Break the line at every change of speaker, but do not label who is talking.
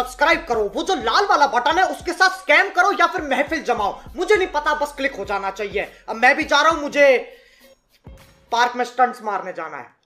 Subscribe करो। वो जो लाल वाला बटन है, उसके साथ स्कैम करो या फिर महफिल जमाओ। मुझे नहीं पता, बस क्लिक हो जाना चाहिए। अब मैं भी जा रहा हूँ, मुझे पार्क में स्टंट्स मारने जाना है।